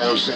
É Down sei.